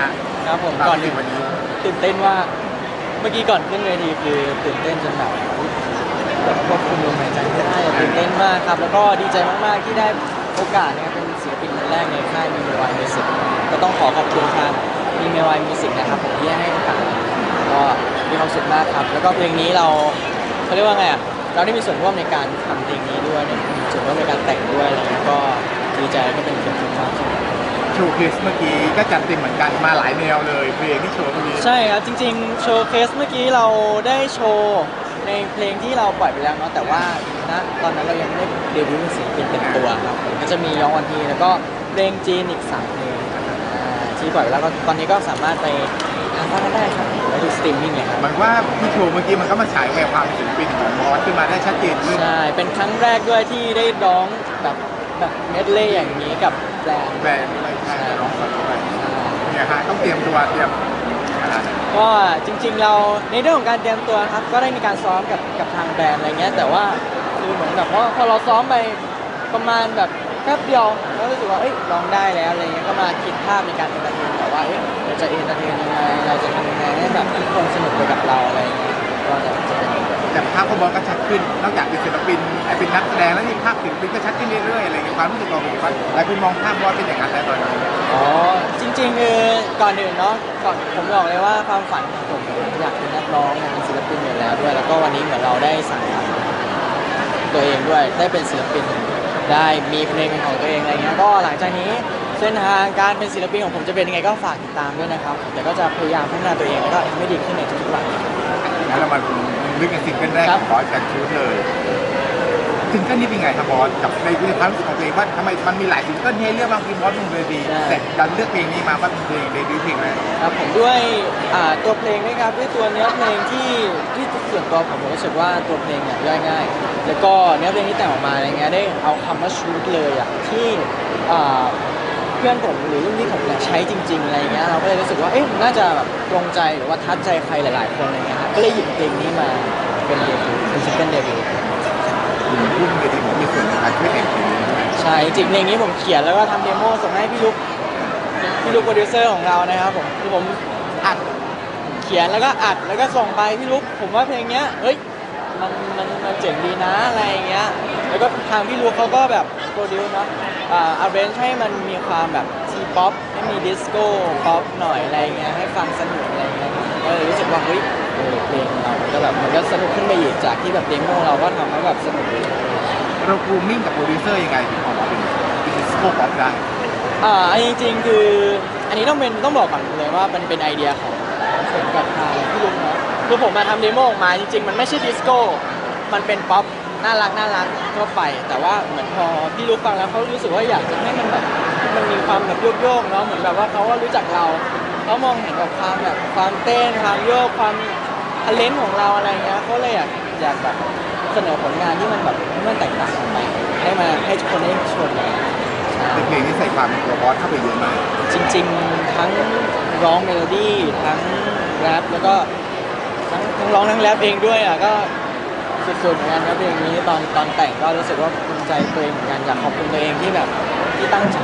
ฮะครับผมก่ก่ออนนถึงวันนี้ตื่นเต้นว่าเมื่อกี้ก่อนขึ้นเวทีคือตื่นเต้นจนแบบแบบควบคุมลมหายใจไม่ได้อะตื่นเต้นมากครับ แล้วก็ดีใจมากๆที่ได้โอกาสนะครับเป็นศิลปินคนแรกในค่ายมีเมวายมิวสิกก็ต้องขอขอบคุณทางมีเมวายมิวสิกนะครับผมที่ให้โอกาสก็มีความสุขมากครับ แล้วก็เพลงนี้เราเขาเรียกว่าไงอะเราได้มีส่วนร่วมในการทำเพลงนี้ด้วยเนี่ยมีส่วนร่วมในการแต่งด้วยอะไรเงี้ยก็ดีใจแล้วก็เป็นเกียรติมากๆ showcase เมื่อกี้ก็จัดเต็มเหมือนกันมาหลายแนวเลยเพลงที่โชว์เมื่อกี้ใช่ครับจริงๆ showcase เมื่อกี้เราได้โชว์ในเพลงที่เราปล่อยไปแล้วเนาะแต่ว่าณตอนนั้นเรายังไม่ได้เดบิวต์เป็นศิลปินเต็มตัวครับผมก็จะมียองวันทีแล้วก็เพลงจีนอีก3เพลงอ่าที่ปล่อยไปแล้วก็ตอนนี้ก็สามารถไปทางฟังกันได้ครับไปดูสตรีมมิ่งเลยครับเหมือนว่าที่โชว์เมื่อกี้มันก็มาฉายแววความเป็นศิลปินของบอสขึ้นมาได้ชัดเจนขึ้น ใช่ เป็นครั้งแรกด้วยที่ได้ร้องแบบแบบเมดเล่อย่างนี้กับ band band ด้วยใช่ ร้องสดด้วยเนี่ยฮะต้องเตรียมตัวเตรียมอะไรก็จริงๆเราในเรื่องของการเตรียมตัวครับก็ได้มีการซ้อมกับกับทาง band อะไรเงี้ยแต่ว่าคือเหมือนแบบว่าพอเราซ้อมไปประมาณแบบแป๊บเดียวก็รู้สึกว่าเอ้ยร้องได้แล้วอะไรเงี้ยก็มาคิดภาพในการ entertain แต่ว่าเอ้ยเราจะ entertain ยังไงเราจะทำยังไงให้แบบทุกคนสนุกไปกับเราอะไรเงี้ยก็จะจะเป็น อย่างนี้แต่ภาพของบอสก็ชัดขึ้น นอกจากเป็นศิลปินเป็นนักแสดงแล้วนี่ภาพศิลปินก็ชัดขึ้นเรื่อยๆอะไรอย่างเงี้ยความรู้สึกเราเป็นยังไงบ้างหลายคนมองภาพบอสเป็นอย่างนั้นแล้วตอนนี้อ๋อจริงๆคือก่อนอื่นเนาะก่อนผมบอกเลยว่าความฝันของผมอยากเป็นนักร้องอยากเป็นศิลปินอยู่แล้วด้วย แล้วก็วันนี้เหมือนเราได้สั่งฝันตัวเองด้วยได้เป็นศิลปินได้มีเพลงเป็นของตัวเองอะไรเงี้ยก็หลังจากนี้เส้นทางการเป็นศิลปินของผมจะเป็นยังไงก็ฝากติดตามด้วยนะครับแต่ก็จะพยายามพัฒนาตัวเองแล้วก็ให้ดีขึ้นในทุกๆวันงั้นเรามา ลึกกันซิงเกิลแรกของบอสกัน shoot เลยซิงเกิลนี้เป็นไงครับบอสกับในความรู้สึกของตัวเองว่าทำไมมันมีหลายซิงเกิลให้เลือกบางทีบอสลงเวทีแต่ดันเลือกเพลงนี้มาว่าเป็นเพลงเดบิวต์เพลงแรก ครับผมด้วยอ่าตัวเพลงนะครับด้วยตัวเนื้อเพลงที่ที่ส่วนตัวผมผมรู้สึกว่าตัวเพลงเนี่ยย่อยง่าย แล้วก็เนื้อเพลงที่แต่งออกมาอะไรเงี้ยได้เอาคำว่า shoot เลยอะที่อ่า เพื่อนผมหรือรุ่นพี่ผมเนี่ยใช้จริง ๆอะไรเงี้ยเราก็เลยรู้สึกว่าเอ๊ะมันน่าจะแบบตรงใจหรือว่าทัดใจใครหลาย ๆ คนอะไรเงี้ยครับก็เลยหยิบเพลงนี้มาเป็นเดบิวต์เป็นซิงเกิลเดบิวต์รุ่นเวทีผมมีส่วนในการช่วยแต่งเพลงนี้ด้วยใช่จริงๆเพลงนี้ผมเขียนแล้วก็ทำ demo ส่งให้พี่ลุกพี่ลุกโปรดิวเซอร์ของเรานะครับผมคือผมอัดเขียนแล้วก็อัดแล้วก็ส่งไปพี่ลุกผมว่าเพลงเนี้ยเฮ้ยมันมันมันเจ๋งดีนะอะไรอย่างเงี้ยแล้วก็ทางพี่ลุกเขาก็แบบ produce เนาะ อ่า arrange ให้มันมีความแบบ T-pop ให้มี disco pop หน่อยอะไรเงี้ยให้ฟังสนุกอะไรเงี้ยก็เลยรู้สึกว่าเฮ้ยเออเพลงเรามันก็แบบมันก็สนุกขึ้นไปอีกจากที่แบบ demo เราก็ทำให้แบบสนุกเรา grooming กับโปรดิวเซอร์ยังไงถึงออกมาเป็นเป็น disco pop ได้อ่าอันนี้จริงๆคืออันนี้ต้องเป็นต้องบอกก่อนเลยว่ามันเป็นไอเดียของผมกับทางพี่ลุงเนาะคือผมมาทำ demo ออกมาจริง ๆ มันไม่ใช่ disco มันเป็นป๊อป น่ารักน่ารักทั่วไป แต่ว่าเหมือนพอพี่ลุงฟังแล้วเขารู้สึกว่าอยากจะให้มันแบบมันมีความแบบโยกๆเนาะเหมือนแบบว่าเขาว่ารู้จักเราเขามองเห็นแบบความแบบความเต้นความโยกความทะเล้นของเราอะไรเงี้ยเขาเลยอยากอยากแบบเสนอผลงานที่มันแบบให้มันแตกต่างออกไปให้มาให้ทุกคนได้ชมกันใช่เป็นเพลงที่ใส่ความเป็นตัวบอสเข้าไปเยอะมากจริง ๆ ทั้งร้องเมโลดี้ทั้งแรปแล้วก็ทั้งทั้งร้องทั้งแรปเองด้วยอะก็ สุดๆเหมือนกันครับเพลงนี้ตอนตอนแต่งก็รู้สึกว่าภูมิใจตัวเองเหมือนกันอยากขอบคุณตัวเองที่แบบที่ตั้งใจ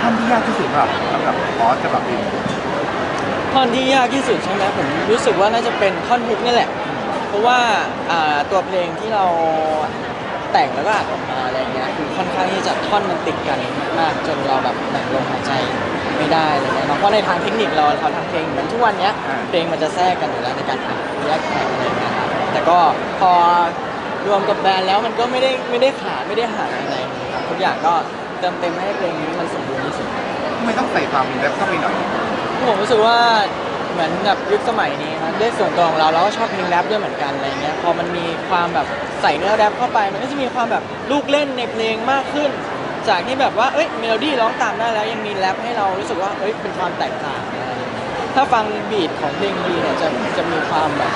ท่อนที่ยากที่สุดสำหรับสำหรับบอสสำหรับเพลงท่อนที่ยากที่สุดใช่ไหมผมรู้สึกว่าน่าจะเป็นท่อนฮุกนี่แหละ เพราะว่าอ่าตัวเพลงที่เราแต่งแล้วก็อัดออกมาอะไรเงี้ยคือค่อนข้างที่จะท่อนมันติดกันมากจนเราแบบแบ่งลมหายใจไม่ได้อะไรเงี้ยเนาะเพราะในทางเทคนิคเราเราทำเพลงเหมือนทุกวันเนี้ยเพลงมันจะแทรกกันอยู่แล้วในการอัดแยกแท็กอะไรเงี้ย แต่ก็พอรวมกับแบรนด์แล้วมันก็ไม่ได้ไม่ได้ขาดไม่ได้หายไปไหนครับทุกอย่างก็เติมเต็มให้เพลงนี้มันสมบูรณ์ที่สุดทำไมต้องใส่ความแรปเข้าไปหน่อย ผมรู้สึกว่าเหมือนแบบยุคสมัยนี้นะด้วยส่วนตัวของเราเราก็ชอบเพลงแรปด้วยเหมือนกันอะไรเงี้ยพอมันมีความแบบใส่เนื้อแรปเข้าไป มันก็จะมีความแบบลูกเล่นในเพลงมากขึ้น จากที่แบบว่าเอ้ยเมโลดี้ร้องตามได้แล้วยังมีแรปให้เรารู้สึกว่าเอ้ยเป็นความแตกต่างอะไรอย่างเงี้ยถ้าฟัง beat ของเพลงดีเนี่ยจะจะมีความแบบ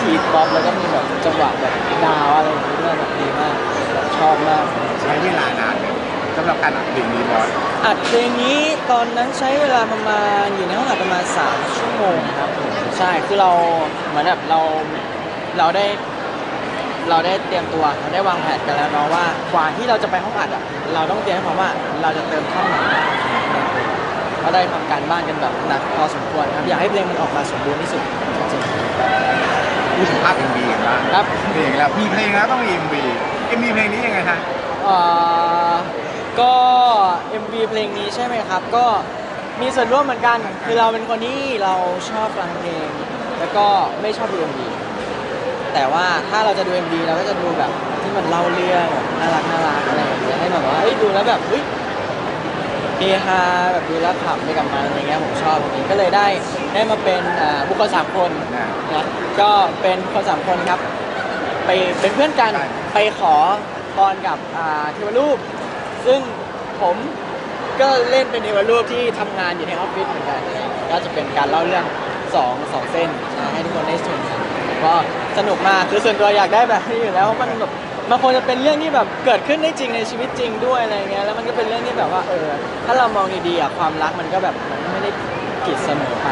ทีป๊อปแล้วก็มีแบบจังหวะแบบดาวอะไรอย่างเงี้ยด้วยแบบดีมากแบบชอบมาก ใช้เวลานานไหมสำหรับการอัดเพลงนี้บอสอัดเพลงนี้ตอนนั้นใช้เวลาประมาณอยู่ในห้องอัดประมาณ 3 ชั่วโมงครับผมใช่คือเราเหมือนแบบเราเราได้เราได้เตรียมตัวเราได้วางแผนกันแล้วเนาะว่ากว่าที่เราจะไปห้องอัดอะเราต้องเตรียมให้พร้อมว่าเราจะเติมท่อนไหนก็ได้ทำการบ้านกันแบบหนักพอสมควรครับอยากให้เพลงมันออกมาสมบูรณ์ที่สุดจริง พูดถึง part MV กันบ้างๆครับ เพลงแล้วพี่เพลงแล้วต้องมี MV MV เพลงนี้ยังไงฮะเอ่อก็ MV เพลงนี้ใช่ไหมครับ ก็มีส่วนร่วมเหมือนกัน คือเราเป็นคนที่เราชอบฟังเพลง แล้วก็ไม่ชอบดู MV แต่ว่าถ้าเราจะดู MV เราก็จะดูแบบที่มันเล่าเรื่องแบบน่ารักน่ารักอะไรอย่างเงี้ยให้แบบว่าเอ้ยดูแล้วแบบเฮ้ย เฮฮาแบบดูแล้วขำไปกับมันอะไรเงี้ยผมชอบอย่างนี้ก็เลยได้ได้มาเป็นอ่าบุคคลสามคนนะนะก็เป็นคนสามคนครับ ไปเป็นเพื่อนกันใช่ไปขอพรกับอ่าเทวรูป ซึ่งผมก็เล่นเป็นเทวรูปที่ทำงานอยู่ในออฟฟิศเหมือนกันอะไรอย่างเงี้ยก็จะเป็นการเล่าเรื่องสองสองเส้นใช่ให้ทุกคนได้ชมกันก็สนุกมากคือส่วนตัวอยากได้แบบนี้อยู่แล้วเพราะมันแบบ มันควรจะเป็นเรื่องที่แบบเกิดขึ้นได้จริงในชีวิตจริงด้วยอะไรเงี้ยแล้วมันก็เป็นเรื่องที่แบบว่าเออถ้าเรามองดีๆอะความรักมันก็แบบมันไม่ได้ผิดเสมอไป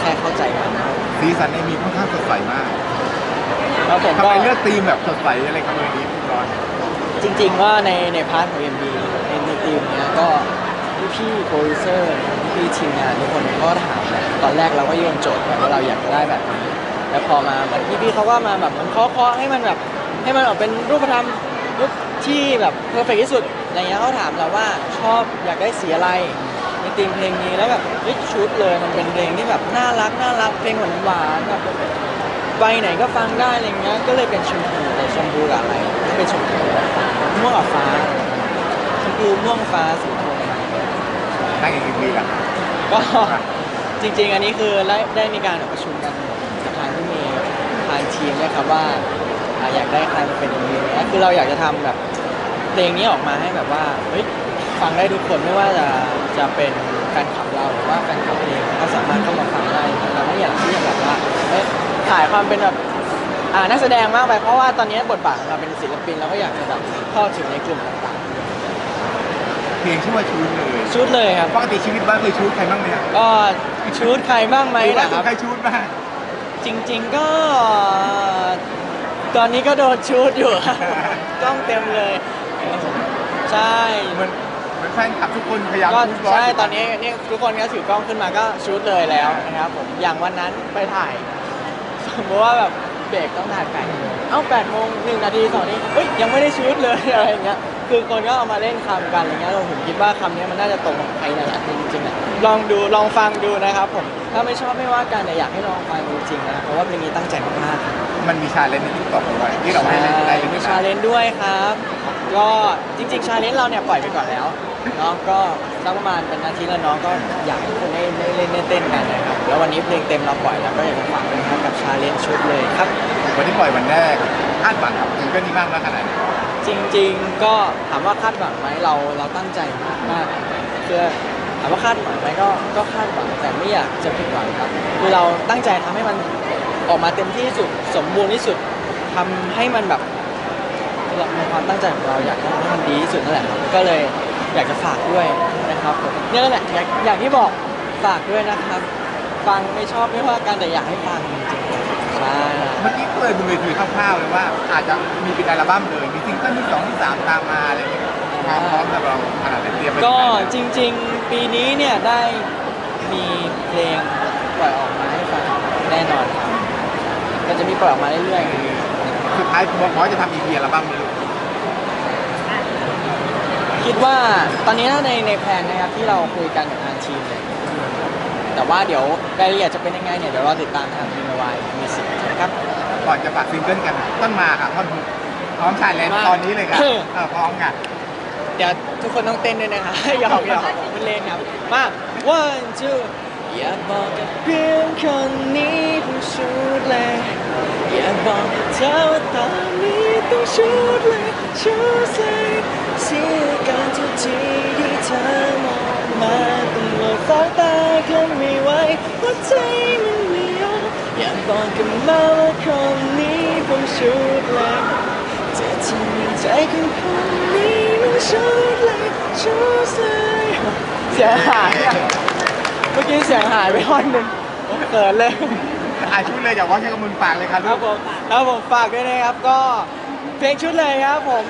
แค่เข้าใจกันนะสีสัน MV ค่อนข้างสดใสมากแล้วผมทำก็ไมเลือกธีมแบบสดใสอะไรกันเลยนี้พี่บอสจริงๆว่าในใน part ของ MV ในในทีมเนี้ยก็พี่พี่โปรดิวเซอร์พี่ทีมงานทุกคนก็ถามแหละตอนแรกเราก็โยนโจทย์ไปว่าเราอยากได้แบบนี้แล้วพอมาเหมือนพี่พี่ๆเขาก็มาแบบมันเคาะๆให้มันแบบ ให้มันออกเป็นรูปธรรมรูปที่แบบ perfect ที่สุดอะไรเงี้ยเขาถามเราว่าชอบอยากได้สีอะไรในทีมเพลงนี้แล้วแบบเฮ้ย shoot เลยมันเป็นเพลงที่แบบน่ารักน่ารักเพลงหวานหวานๆแบบไปไหนก็ฟังได้อะไรเงี้ยก็เลยเป็นชมพูแต่ชมพูกับอะไรก็เป็นชมพูม่วงกับฟ้าชมพูม่วงฟ้าสีโทนนั่ง MV ล่ะก็ จริงๆ อันนี้คือได้ได้มีการประชุมกันกับทางที่มีทางทีมด้วยครับว่า อ่าอยากได้ใครมาเป็นเอ็มวีนะคือเราอยากจะทำแบบเพลงนี้ออกมาให้แบบว่าเฮ้ยฟังได้ทุกคนไม่ว่าจะจะเป็นแฟนคลับเราหรือว่าแฟนคลับเองก็สามารถเข้ามาฟังได้เราไม่อยากที่จะแบบว่าเอ้ยถ่ายความเป็นแบบอ่านักแสดงมากไปเพราะว่าตอนนี้บทบาทของเราเป็นศิลปินเราก็อยากจะแบบเข้าถึงในกลุ่มต่างเพลงชื่อว่าชูดเลยๆชุดเลยครับ ปกติชีวิตบ้านเคยชูดใครบ้างไหมฮะก็ชุดใครบ้างไหมหรือว่านะครับใครชูดบ้างจริง ๆ ก็ ตอนนี้ก็โดนชูดอยู่ครับกล้องเต็มเลย ใช่เหมือนเหมือนแฟนคลับทุกคนพยายามก็ชูดบอสใช่ตอนนี้เนี่ยทุกคนก็ถือกล้องขึ้นมาก็ชูดเลยแล้วนะครับผมอย่างวันนั้นไปถ่าย สมมติว่าแบบเบรกต้องถ่ายแปดโมงเอ้าแปดโมงหนึ่งนาทีสองนี้เฮ้ยยังไม่ได้ชูดเลยอะไรอย่างเงี้ยคือคนก็เอามาเล่นคำกันอะไรเงี้ยผมคิดว่าคำนี้มันน่าจะตรงกับใครหลายๆคนจริงๆอะลองดูลองฟังดูนะครับผมถ้าไม่ชอบไม่ว่ากันแต่อยากให้ลองฟังจริงๆนะเพราะว่าเพลงนี้ตั้งใจมากๆ มันมี challenge ใน TikTok ด้วยที่เราให้เล่นได้เล่นมีด้วย challenge ด้วยครับ ก็จริงๆ challenge เราเนี่ยปล่อยไปก่อนแล้วเนาะก็สักประมาณเป็นอาทิตย์แล้วน้องก็อยากให้ทุกคนได้ได้เล่นได้เต้นกันนะครับแล้ววันนี้เพลงเต็มเราปล่อยแล้วก็อยากจะฝากด้วยนะครับกับ challenge shoot เลยครับ วันที่ปล่อยวันแรกคาดหวังกับซิงเกิลนี้มากน้อยขนาดไหนจริง ๆ ก็ถามว่าคาดหวังไหมเราเราตั้งใจมากเพื่อถามว่าคาดหวังไหมก็ก็คาดหวังแต่ไม่อยากจะผิดหวังครับคือเราตั้งใจทำให้มัน ออกมาเต็มที่ที่สุดสมบูรณ์ที่สุดทำให้มันแบบในความตั้งใจของเราอยากให้มันดีที่สุดนั่นแหละครับก็เลยอยากจะฝากด้วยนะครับผมเนี่ยแหละอยากอย่างที่บอกฝากด้วยนะครับ ฟังไม่ชอบไม่ว่ากันแต่อยากให้ฟังจริงๆใช่เมื่อกี้คุยบนเวทีคร่าวๆเลยว่า อาจจะมีเป็นอัลบั้มเลยมีซิงเกิลที่สองที่สามตามมาอะไรอย่างเงี้ยความพร้อมสำหรับเราขนาดไหนเตรียมไปก็ถึงไหนแล้วจริง ๆ ปีนี้เนี่ยได้มีเพลงปล่อยออกมาให้ฟังแน่นอนครับ ก็จะมีปล่อยออกมาเรื่อยสุดท้ายบอสจะทำ EP อัลบั้มนี้ลูกๆ คิดว่าตอนนี้ถ้าในในแผนนะครับที่เราคุยกันกับทางทีมเลยแต่ว่าเดี๋ยวรายละเอียดจะเป็นยังไงเนี่ยเดี๋ยวเราติดตามทางทีมวายมีสิทธิ์นะครับ ก่อนจะฝากซิงเกิลกันต้นมาค่ะท่อนฮุกพร้อมชายแลนด์มา ตอนนี้เลยค่ะเออเออพร้อมค่ะ เดี๋ยวทุกคนต้องเต้นด้วยนะคะ หยอกหยอกมันเล่นครับ มา one two อย่าบอกกับเพียงคนนี้ต้องชุดเลย อย่า บอกเธอว่าตอนนี้ต้องชุดเลยชุดเลยเสียการทุกทีที่เธอมองมาต้องมองฟ้าตาเคลื่อนไม่ไหวหัวใจมันไม่ยอมอย่าบอกกับมาว่าคนนี้ต้องชุดเลยจะทำให้ใจของคนนี้มันชุดเลยชุดเลยเสียงหายเมื่อกี้เสียงหายไปท่อนหนึ่งเกิดเลย อาชุดเลยอย่าว่าใช้กำมือฝากเลยค่ะคลูรับกผมครับผมฝากด้วยนะครับก็เพลงชุดเลยครับผม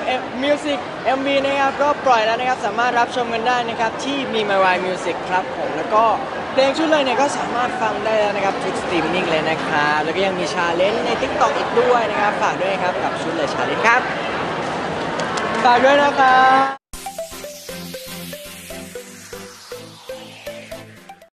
มิวสิก MV นะครับก็ปล่อยแล้วนะครับสามารถรับชมกันได้นะครับที่มี My w i Music ครับผมแล้วก็เพลงชุดเลยเนี่ยก็สามารถฟังได้แล้วนะครับทุกสตรีมมิ่งเลยนะครับแล้วก็ยังมีชาเลนจ์ใน TikTok อีกด้วยนะครับฝากด้วยนะครับกับชุดเลยชาเลนจ์ครับฝากด้วยนะครับ